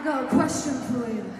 I got a question for you.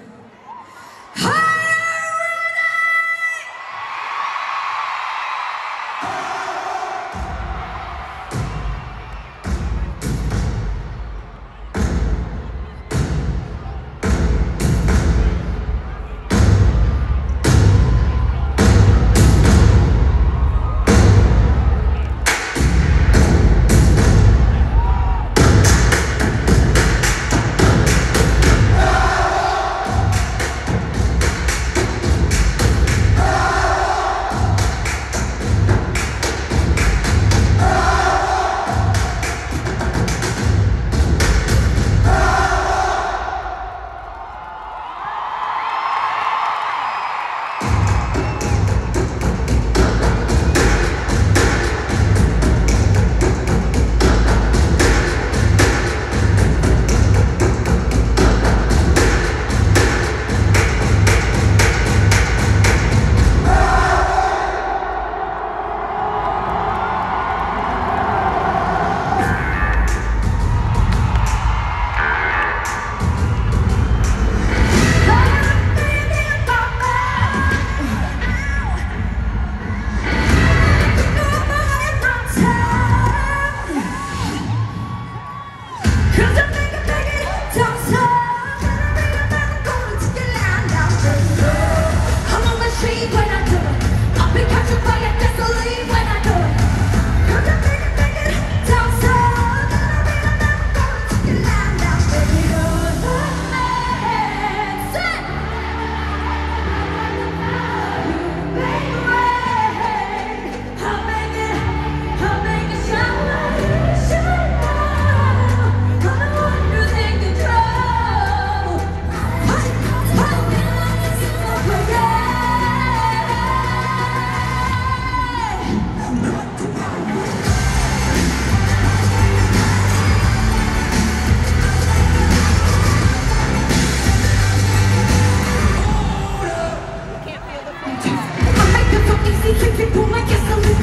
People like a salute,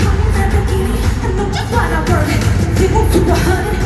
I'm I'm just what I work. People to a hundred.